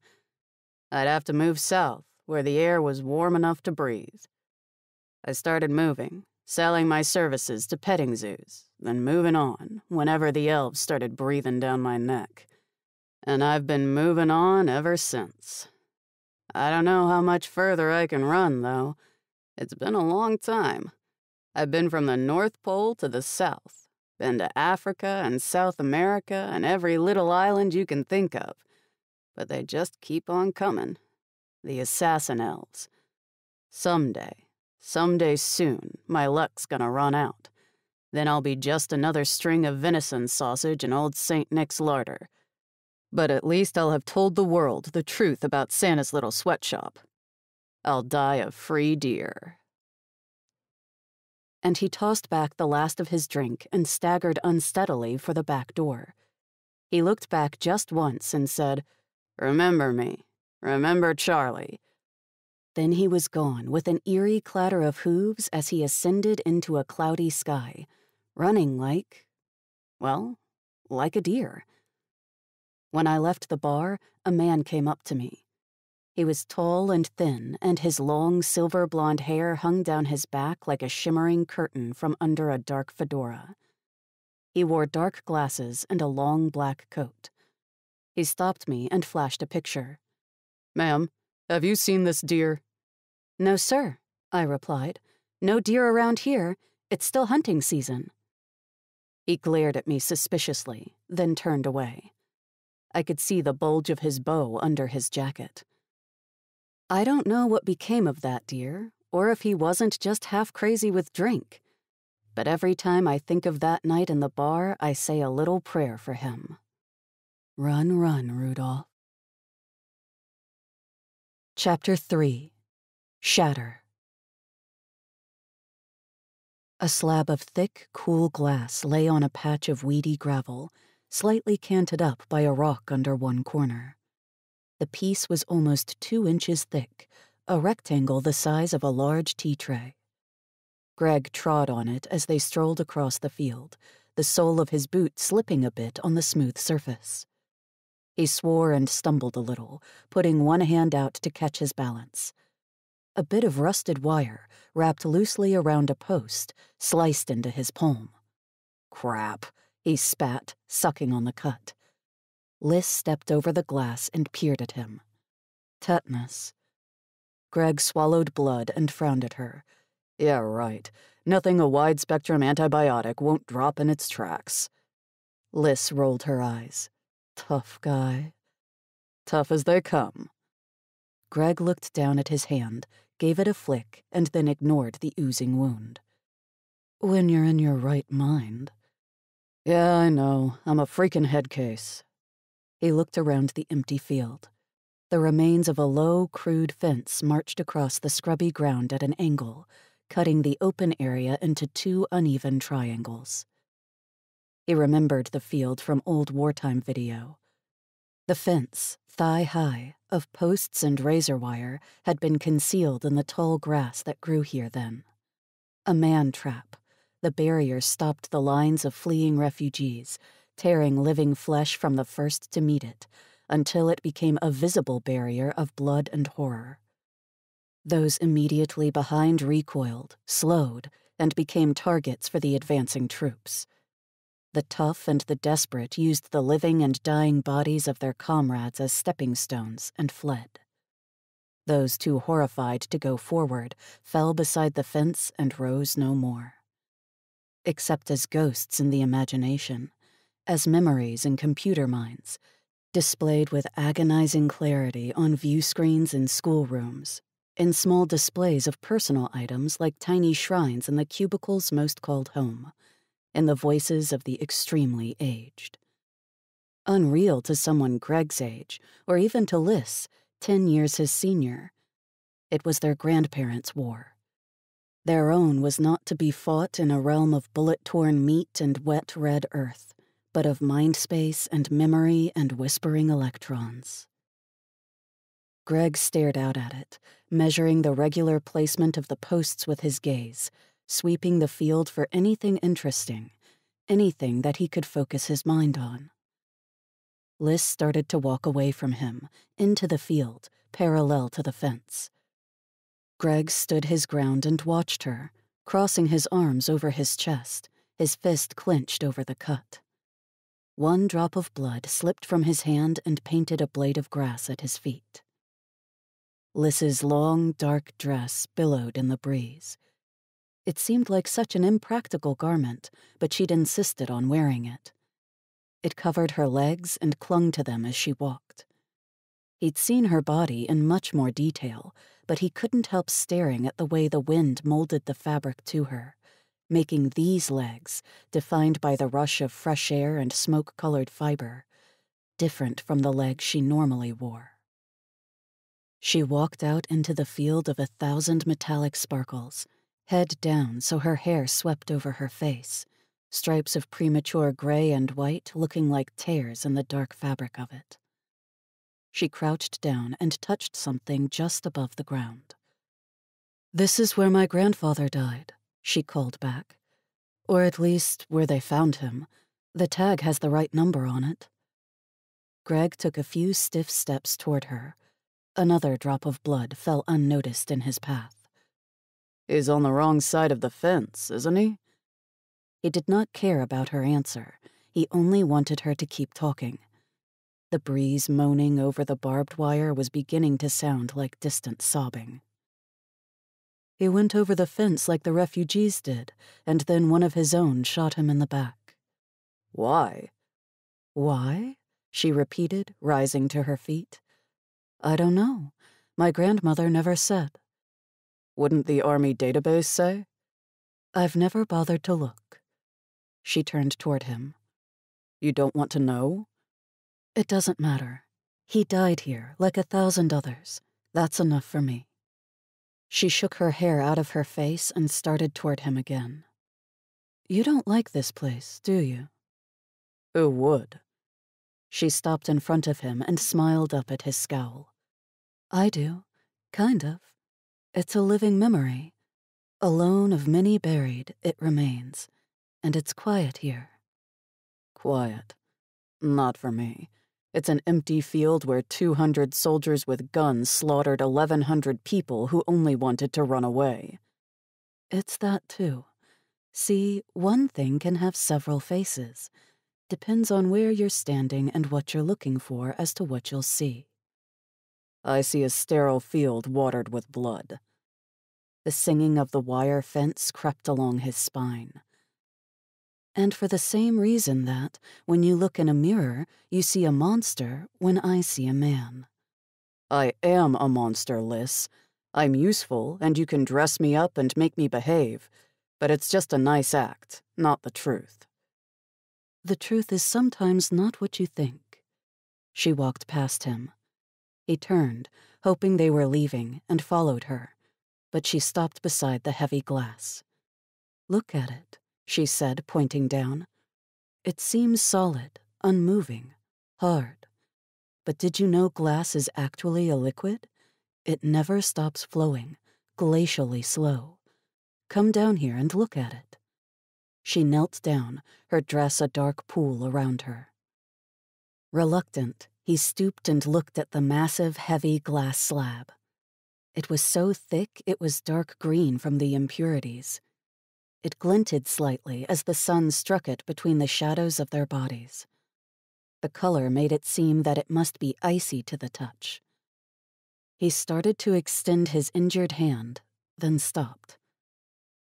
I'd have to move south, where the air was warm enough to breathe. I started moving, selling my services to petting zoos, then moving on whenever the elves started breathing down my neck. And I've been moving on ever since. I don't know how much further I can run, though. It's been a long time. I've been from the North Pole to the South, been to Africa and South America and every little island you can think of. But they just keep on coming. The assassin elves. Someday, someday soon, my luck's gonna run out. Then I'll be just another string of venison sausage in old St. Nick's larder. But at least I'll have told the world the truth about Santa's little sweatshop. I'll die a free deer and he tossed back the last of his drink and staggered unsteadily for the back door. He looked back just once and said, Remember me. Remember Charlie. Then he was gone with an eerie clatter of hooves as he ascended into a cloudy sky, running like, well, like a deer. When I left the bar, a man came up to me. He was tall and thin, and his long silver blonde hair hung down his back like a shimmering curtain from under a dark fedora. He wore dark glasses and a long black coat. He stopped me and flashed a picture. Ma'am, have you seen this deer? No, sir, I replied. No deer around here. It's still hunting season. He glared at me suspiciously, then turned away. I could see the bulge of his bow under his jacket. I don't know what became of that dear, or if he wasn't just half crazy with drink. But every time I think of that night in the bar, I say a little prayer for him. Run, run, Rudolph. Chapter 3 Shatter A slab of thick, cool glass lay on a patch of weedy gravel, slightly canted up by a rock under one corner. The piece was almost two inches thick, a rectangle the size of a large tea tray. Greg trod on it as they strolled across the field, the sole of his boot slipping a bit on the smooth surface. He swore and stumbled a little, putting one hand out to catch his balance. A bit of rusted wire, wrapped loosely around a post, sliced into his palm. Crap, he spat, sucking on the cut. Liss stepped over the glass and peered at him. Tetanus. Greg swallowed blood and frowned at her. Yeah, right. Nothing a wide spectrum antibiotic won't drop in its tracks. Liss rolled her eyes. Tough guy. Tough as they come. Greg looked down at his hand, gave it a flick, and then ignored the oozing wound. When you're in your right mind. Yeah, I know. I'm a freaking head case. He looked around the empty field. The remains of a low, crude fence marched across the scrubby ground at an angle, cutting the open area into two uneven triangles. He remembered the field from old wartime video. The fence, thigh high, of posts and razor wire, had been concealed in the tall grass that grew here then. A man trap. The barrier stopped the lines of fleeing refugees, tearing living flesh from the first to meet it, until it became a visible barrier of blood and horror. Those immediately behind recoiled, slowed, and became targets for the advancing troops. The tough and the desperate used the living and dying bodies of their comrades as stepping stones and fled. Those too horrified to go forward fell beside the fence and rose no more. Except as ghosts in the imagination, as memories in computer minds, displayed with agonizing clarity on view screens in schoolrooms, in small displays of personal items like tiny shrines in the cubicles most called home, in the voices of the extremely aged. Unreal to someone Greg's age, or even to Liss, ten years his senior. It was their grandparents' war. Their own was not to be fought in a realm of bullet torn meat and wet red earth but of mind space and memory and whispering electrons. Greg stared out at it, measuring the regular placement of the posts with his gaze, sweeping the field for anything interesting, anything that he could focus his mind on. Liss started to walk away from him, into the field, parallel to the fence. Greg stood his ground and watched her, crossing his arms over his chest, his fist clenched over the cut. One drop of blood slipped from his hand and painted a blade of grass at his feet. Liss's long, dark dress billowed in the breeze. It seemed like such an impractical garment, but she'd insisted on wearing it. It covered her legs and clung to them as she walked. He'd seen her body in much more detail, but he couldn't help staring at the way the wind molded the fabric to her making these legs, defined by the rush of fresh air and smoke colored fiber, different from the legs she normally wore. She walked out into the field of a thousand metallic sparkles, head down so her hair swept over her face, stripes of premature gray and white looking like tears in the dark fabric of it. She crouched down and touched something just above the ground. This is where my grandfather died, she called back. Or at least where they found him. The tag has the right number on it. Greg took a few stiff steps toward her. Another drop of blood fell unnoticed in his path. He's on the wrong side of the fence, isn't he? He did not care about her answer. He only wanted her to keep talking. The breeze moaning over the barbed wire was beginning to sound like distant sobbing. He went over the fence like the refugees did, and then one of his own shot him in the back. Why? Why? she repeated, rising to her feet. I don't know. My grandmother never said. Wouldn't the Army database say? I've never bothered to look. She turned toward him. You don't want to know? It doesn't matter. He died here, like a thousand others. That's enough for me. She shook her hair out of her face and started toward him again. You don't like this place, do you? Who would? She stopped in front of him and smiled up at his scowl. I do. Kind of. It's a living memory. Alone of many buried, it remains. And it's quiet here. Quiet. Not for me. It's an empty field where 200 soldiers with guns slaughtered 1,100 people who only wanted to run away. It's that too. See, one thing can have several faces. Depends on where you're standing and what you're looking for as to what you'll see. I see a sterile field watered with blood. The singing of the wire fence crept along his spine and for the same reason that, when you look in a mirror, you see a monster when I see a man. I am a monster, Lys. I'm useful, and you can dress me up and make me behave, but it's just a nice act, not the truth. The truth is sometimes not what you think. She walked past him. He turned, hoping they were leaving, and followed her, but she stopped beside the heavy glass. Look at it she said, pointing down. It seems solid, unmoving, hard. But did you know glass is actually a liquid? It never stops flowing, glacially slow. Come down here and look at it. She knelt down, her dress a dark pool around her. Reluctant, he stooped and looked at the massive, heavy glass slab. It was so thick it was dark green from the impurities. It glinted slightly as the sun struck it between the shadows of their bodies. The color made it seem that it must be icy to the touch. He started to extend his injured hand, then stopped.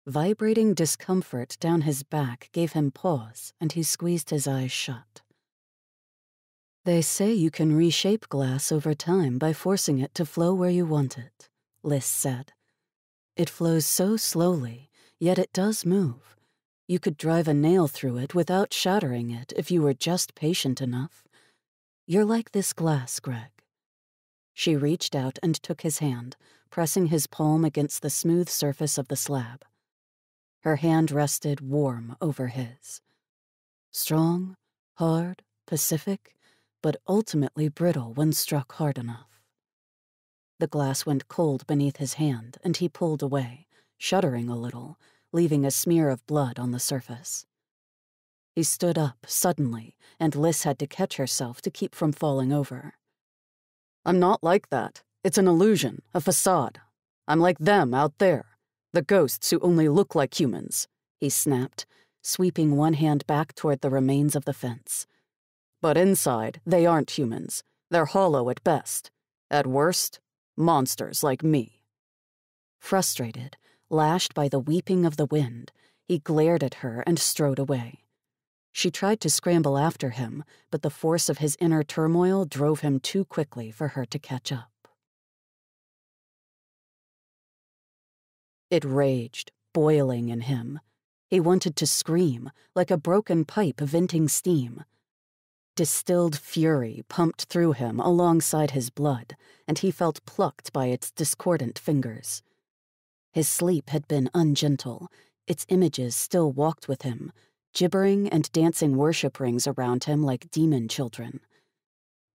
Vibrating discomfort down his back gave him pause, and he squeezed his eyes shut. They say you can reshape glass over time by forcing it to flow where you want it, Lys said. It flows so slowly Yet it does move. You could drive a nail through it without shattering it if you were just patient enough. You're like this glass, Greg. She reached out and took his hand, pressing his palm against the smooth surface of the slab. Her hand rested warm over his. Strong, hard, pacific, but ultimately brittle when struck hard enough. The glass went cold beneath his hand, and he pulled away, shuddering a little, leaving a smear of blood on the surface. He stood up suddenly, and Lys had to catch herself to keep from falling over. I'm not like that. It's an illusion, a facade. I'm like them out there, the ghosts who only look like humans, he snapped, sweeping one hand back toward the remains of the fence. But inside, they aren't humans. They're hollow at best. At worst, monsters like me. Frustrated, Lashed by the weeping of the wind, he glared at her and strode away. She tried to scramble after him, but the force of his inner turmoil drove him too quickly for her to catch up. It raged, boiling in him. He wanted to scream, like a broken pipe venting steam. Distilled fury pumped through him alongside his blood, and he felt plucked by its discordant fingers. His sleep had been ungentle. Its images still walked with him, gibbering and dancing worship rings around him like demon children.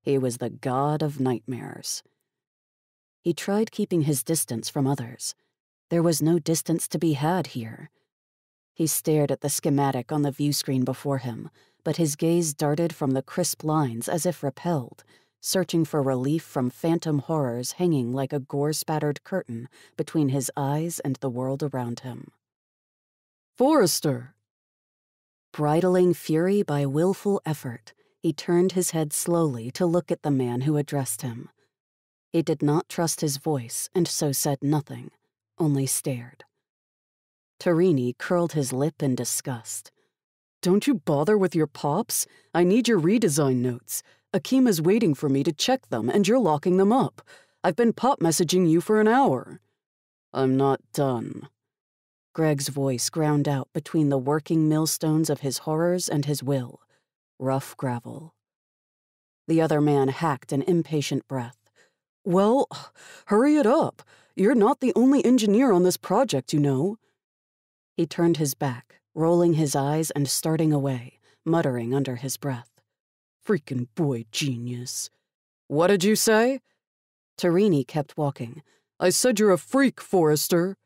He was the god of nightmares. He tried keeping his distance from others. There was no distance to be had here. He stared at the schematic on the view screen before him, but his gaze darted from the crisp lines as if repelled, searching for relief from phantom horrors hanging like a gore spattered curtain between his eyes and the world around him. Forrester! Bridling fury by willful effort, he turned his head slowly to look at the man who addressed him. He did not trust his voice and so said nothing, only stared. Torini curled his lip in disgust. Don't you bother with your pops? I need your redesign notes. Akima's waiting for me to check them, and you're locking them up. I've been pop messaging you for an hour. I'm not done. Greg's voice ground out between the working millstones of his horrors and his will. Rough gravel. The other man hacked an impatient breath. Well, hurry it up. You're not the only engineer on this project, you know. He turned his back, rolling his eyes and starting away, muttering under his breath. Freaking boy genius. What did you say? Torini kept walking. I said you're a freak, Forrester.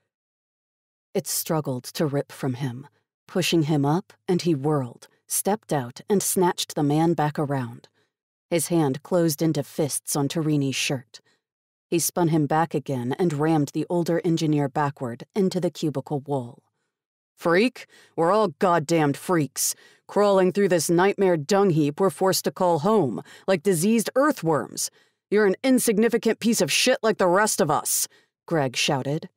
It struggled to rip from him, pushing him up, and he whirled, stepped out, and snatched the man back around. His hand closed into fists on Torini's shirt. He spun him back again and rammed the older engineer backward into the cubicle wall. Freak? We're all goddamned freaks. Crawling through this nightmare dung heap we're forced to call home, like diseased earthworms. You're an insignificant piece of shit like the rest of us, Greg shouted.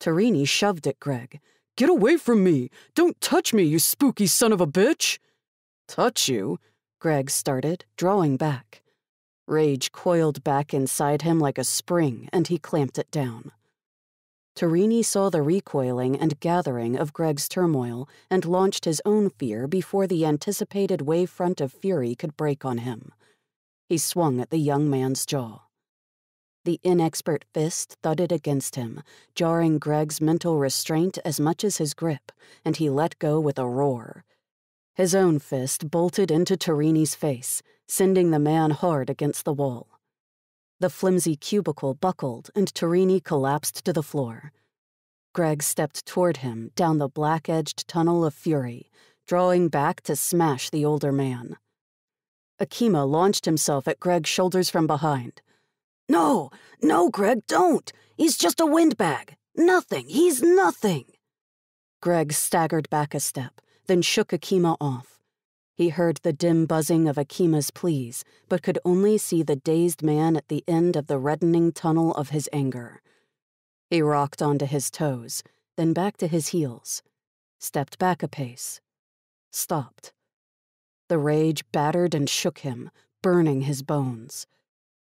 Torini shoved at Greg. Get away from me! Don't touch me, you spooky son of a bitch! Touch you? Greg started, drawing back. Rage coiled back inside him like a spring, and he clamped it down. Torini saw the recoiling and gathering of Greg's turmoil and launched his own fear before the anticipated wavefront of fury could break on him. He swung at the young man's jaw. The inexpert fist thudded against him, jarring Greg's mental restraint as much as his grip, and he let go with a roar. His own fist bolted into Torini's face, sending the man hard against the wall. The flimsy cubicle buckled and Torini collapsed to the floor. Greg stepped toward him down the black edged tunnel of fury, drawing back to smash the older man. Akima launched himself at Greg's shoulders from behind. No, no, Greg, don't! He's just a windbag! Nothing! He's nothing! Greg staggered back a step, then shook Akima off. He heard the dim buzzing of Akima's pleas, but could only see the dazed man at the end of the reddening tunnel of his anger. He rocked onto his toes, then back to his heels, stepped back a pace, stopped. The rage battered and shook him, burning his bones.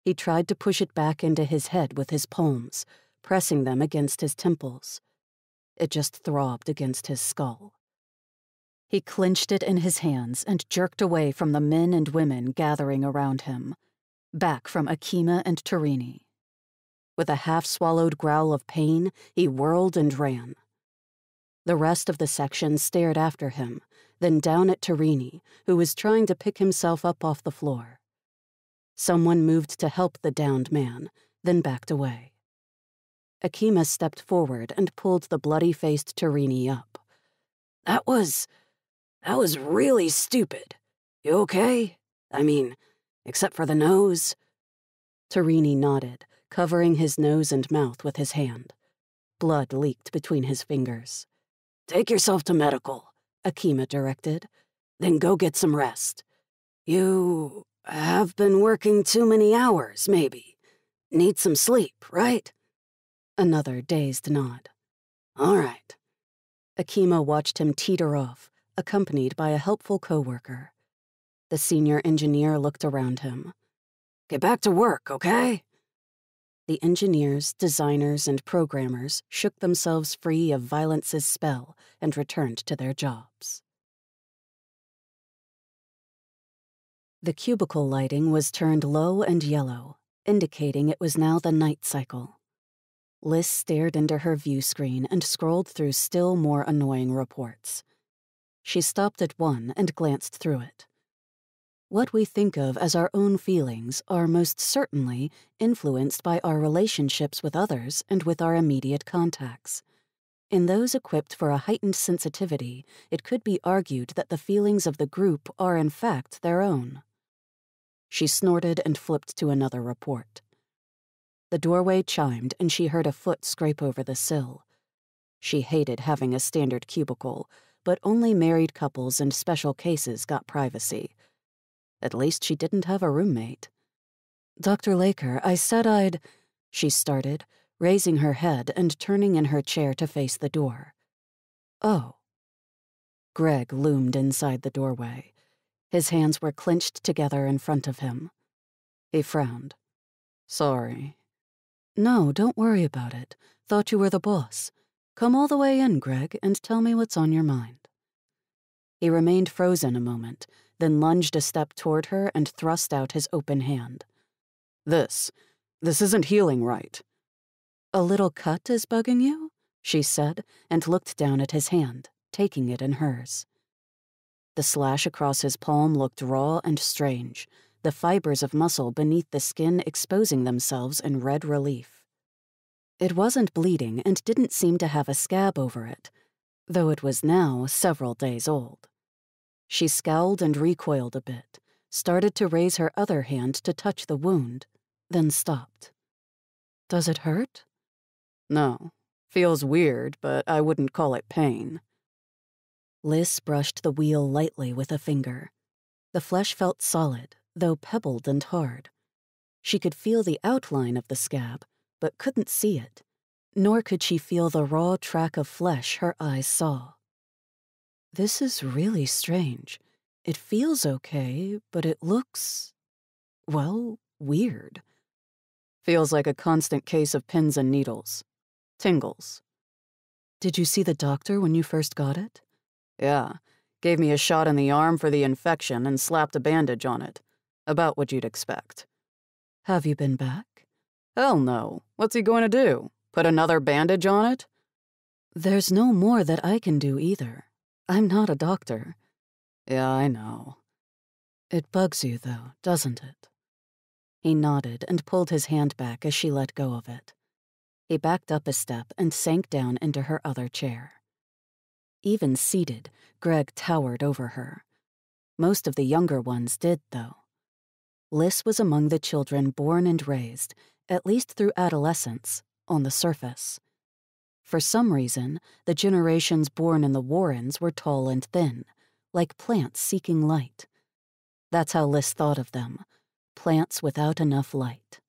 He tried to push it back into his head with his palms, pressing them against his temples. It just throbbed against his skull. He clenched it in his hands and jerked away from the men and women gathering around him, back from Akima and Torini. With a half swallowed growl of pain, he whirled and ran. The rest of the section stared after him, then down at Torini, who was trying to pick himself up off the floor. Someone moved to help the downed man, then backed away. Akima stepped forward and pulled the bloody faced Torini up. That was. That was really stupid. You okay? I mean, except for the nose? Torini nodded, covering his nose and mouth with his hand. Blood leaked between his fingers. Take yourself to medical, Akima directed. Then go get some rest. You have been working too many hours, maybe. Need some sleep, right? Another dazed nod. All right. Akima watched him teeter off, accompanied by a helpful coworker. The senior engineer looked around him. Get back to work, okay? The engineers, designers, and programmers shook themselves free of violence's spell and returned to their jobs. The cubicle lighting was turned low and yellow, indicating it was now the night cycle. Liz stared into her view screen and scrolled through still more annoying reports. She stopped at one and glanced through it. What we think of as our own feelings are most certainly influenced by our relationships with others and with our immediate contacts. In those equipped for a heightened sensitivity, it could be argued that the feelings of the group are in fact their own. She snorted and flipped to another report. The doorway chimed and she heard a foot scrape over the sill. She hated having a standard cubicle, but only married couples and special cases got privacy. At least she didn't have a roommate. Dr. Laker, I said I'd. She started, raising her head and turning in her chair to face the door. Oh. Greg loomed inside the doorway. His hands were clenched together in front of him. He frowned. Sorry. No, don't worry about it. Thought you were the boss. Come all the way in, Greg, and tell me what's on your mind. He remained frozen a moment, then lunged a step toward her and thrust out his open hand. This, this isn't healing right. A little cut is bugging you? she said, and looked down at his hand, taking it in hers. The slash across his palm looked raw and strange, the fibers of muscle beneath the skin exposing themselves in red relief. It wasn't bleeding and didn't seem to have a scab over it, though it was now several days old. She scowled and recoiled a bit, started to raise her other hand to touch the wound, then stopped. Does it hurt? No. Feels weird, but I wouldn't call it pain. Liz brushed the weal lightly with a finger. The flesh felt solid, though pebbled and hard. She could feel the outline of the scab, but couldn't see it, nor could she feel the raw track of flesh her eyes saw. This is really strange. It feels okay, but it looks. well, weird. Feels like a constant case of pins and needles. Tingles. Did you see the doctor when you first got it? Yeah. Gave me a shot in the arm for the infection and slapped a bandage on it. About what you'd expect. Have you been back? Hell no. What's he going to do? Put another bandage on it? There's no more that I can do either. I'm not a doctor. Yeah, I know. It bugs you, though, doesn't it? He nodded and pulled his hand back as she let go of it. He backed up a step and sank down into her other chair. Even seated, Greg towered over her. Most of the younger ones did, though. Liz was among the children born and raised, at least through adolescence, on the surface. For some reason, the generations born in the Warrens were tall and thin, like plants seeking light. That's how Liz thought of them plants without enough light.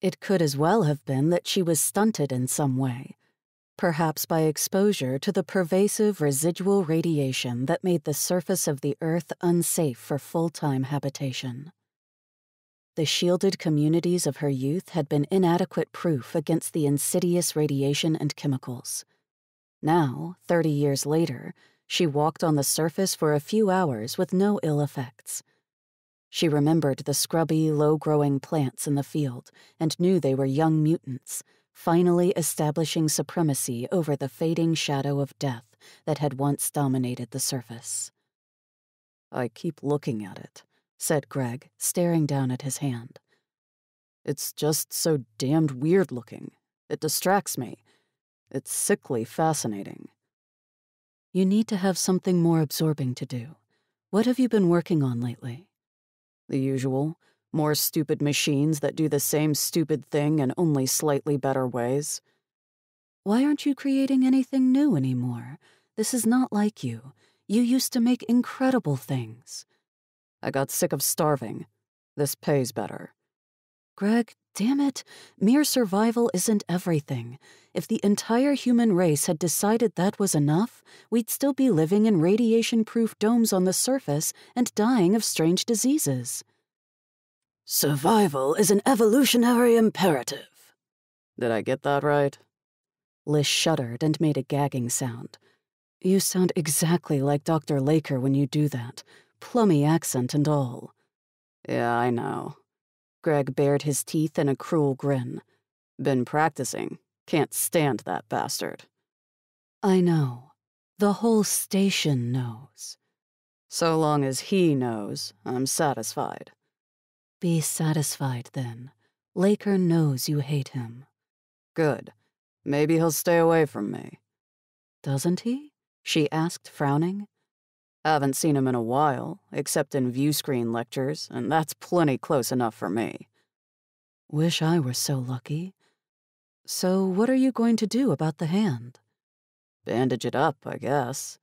It could as well have been that she was stunted in some way, perhaps by exposure to the pervasive residual radiation that made the surface of the Earth unsafe for full time habitation. The shielded communities of her youth had been inadequate proof against the insidious radiation and chemicals. Now, 30 years later, she walked on the surface for a few hours with no ill effects. She remembered the scrubby, low growing plants in the field and knew they were young mutants finally establishing supremacy over the fading shadow of death that had once dominated the surface. I keep looking at it, said Greg, staring down at his hand. It's just so damned weird looking. It distracts me. It's sickly fascinating. You need to have something more absorbing to do. What have you been working on lately? The usual more stupid machines that do the same stupid thing in only slightly better ways. Why aren't you creating anything new anymore? This is not like you. You used to make incredible things. I got sick of starving. This pays better. Greg, damn it. Mere survival isn't everything. If the entire human race had decided that was enough, we'd still be living in radiation proof domes on the surface and dying of strange diseases. Survival is an evolutionary imperative. Did I get that right? Liz shuddered and made a gagging sound. You sound exactly like Dr. Laker when you do that, plummy accent and all. Yeah, I know. Greg bared his teeth in a cruel grin. Been practicing. Can't stand that bastard. I know. The whole station knows. So long as he knows, I'm satisfied. Be satisfied then. Laker knows you hate him. Good. Maybe he'll stay away from me. Doesn't he? She asked, frowning. Haven't seen him in a while, except in view screen lectures, and that's plenty close enough for me. Wish I were so lucky. So, what are you going to do about the hand? Bandage it up, I guess.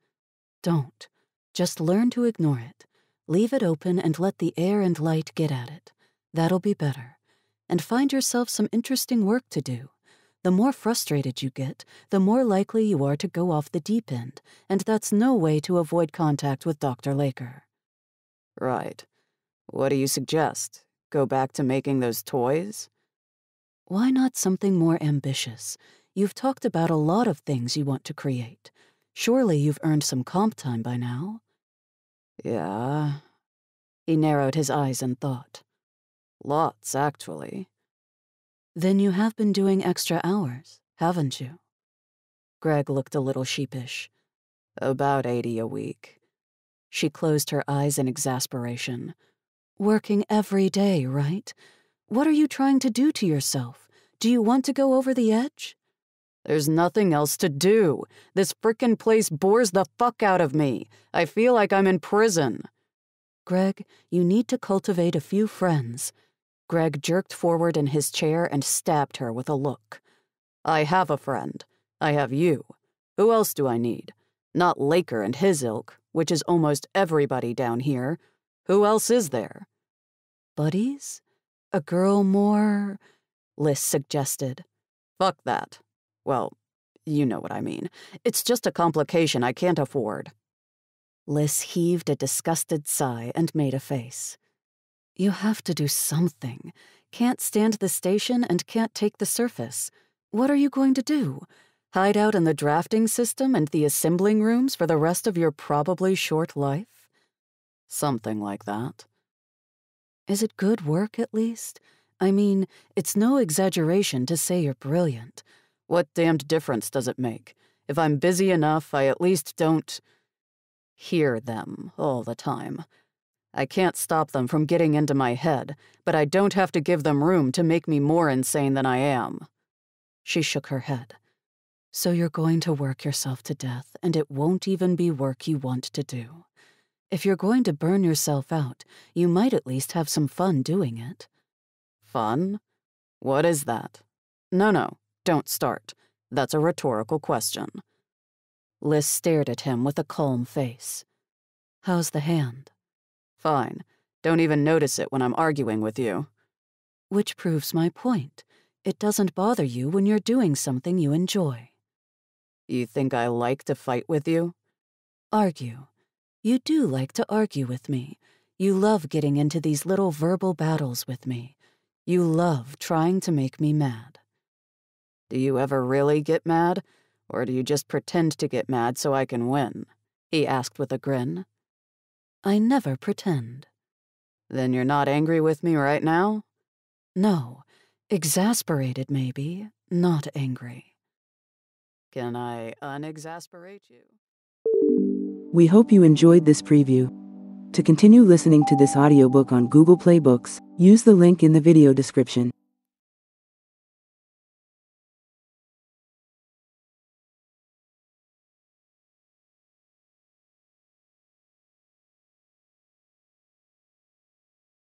Don't. Just learn to ignore it. Leave it open and let the air and light get at it. That'll be better. And find yourself some interesting work to do. The more frustrated you get, the more likely you are to go off the deep end, and that's no way to avoid contact with Dr. Laker. Right. What do you suggest? Go back to making those toys? Why not something more ambitious? You've talked about a lot of things you want to create. Surely you've earned some comp time by now. Yeah. He narrowed his eyes in thought. Lots, actually. Then you have been doing extra hours, haven't you? Greg looked a little sheepish. About 80 a week. She closed her eyes in exasperation. Working every day, right? What are you trying to do to yourself? Do you want to go over the edge? There's nothing else to do. This frickin' place bores the fuck out of me. I feel like I'm in prison. Greg, you need to cultivate a few friends. Greg jerked forward in his chair and stabbed her with a look. I have a friend. I have you. Who else do I need? Not Laker and his ilk, which is almost everybody down here. Who else is there? Buddies? A girl more. Liss suggested. Fuck that. Well, you know what I mean. It's just a complication I can't afford. Liss heaved a disgusted sigh and made a face. You have to do something. Can't stand the station and can't take the surface. What are you going to do? Hide out in the drafting system and the assembling rooms for the rest of your probably short life? Something like that. Is it good work, at least? I mean, it's no exaggeration to say you're brilliant. What damned difference does it make? If I'm busy enough, I at least don't hear them all the time. I can't stop them from getting into my head, but I don't have to give them room to make me more insane than I am. She shook her head. So you're going to work yourself to death, and it won't even be work you want to do. If you're going to burn yourself out, you might at least have some fun doing it. Fun? What is that? No, no, don't start. That's a rhetorical question. Liss stared at him with a calm face. How's the hand? Fine. Don't even notice it when I'm arguing with you. Which proves my point. It doesn't bother you when you're doing something you enjoy. You think I like to fight with you? Argue. You do like to argue with me. You love getting into these little verbal battles with me. You love trying to make me mad. Do you ever really get mad? Or do you just pretend to get mad so I can win? He asked with a grin. I never pretend. Then you're not angry with me right now? No. Exasperated, maybe, not angry. Can I unexasperate you? We hope you enjoyed this preview. To continue listening to this audiobook on Google Play Books, use the link in the video description.